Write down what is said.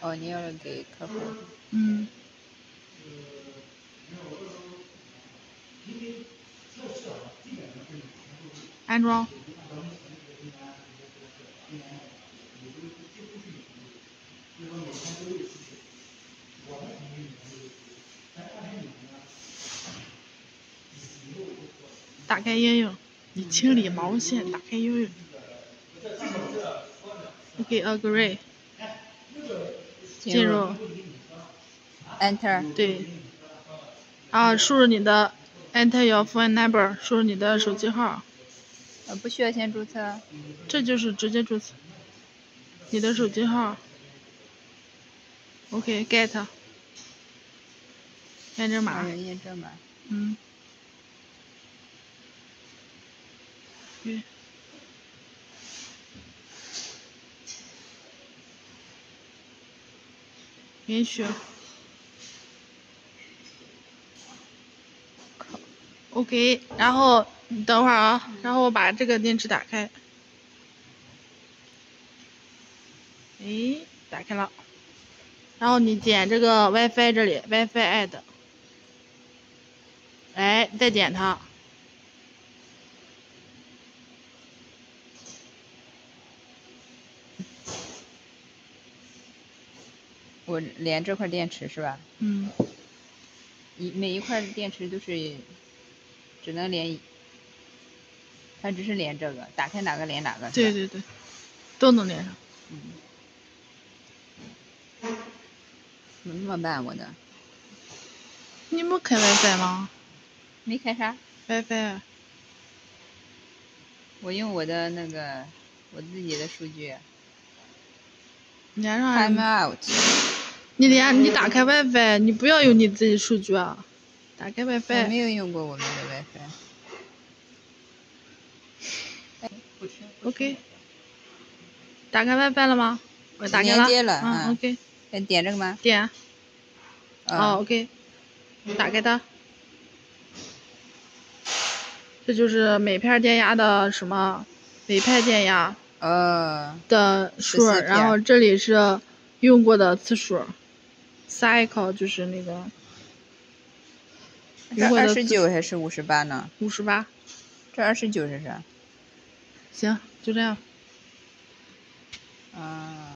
哦，你要给客户。嗯。安装。打开应用，你清理毛线，打开应用。OK，agree。进入。Enter。对。啊输入你的 Enter your phone number，输入你的手机号。呃，不需要先注册。这就是直接注册。你的手机号。OK，get。验证码。验证码。嗯。对。允许。OK，然后你等会儿啊，然后我把这个电池打开。哎，打开了。然后你点这个 WiFi 这里，WiFi add。哎，再点它。我连这块电池是吧？嗯。一每一块电池都是只能连，它只是连这个，打开哪个连哪个。对对对，都能连上。嗯。怎么那么慢我的？你没开 WiFi 吗？没开啥？WiFi。我用我的那个我自己的数据。连上。Time out。你连你打开 WiFi，你不要用你自己数据啊！打开 WiFi。我没有用过我们的 WiFi。OK。打开 WiFi 了吗？我打开了。连接了。嗯，OK。点这个吗？点。哦，OK。打开它。这就是每片电压的什么？每片电压。呃。的数，然后这里是用过的次数。Cycle 就是那个，这二十九还是五十八呢？五十八，这二十九是啥？行，就这样。嗯。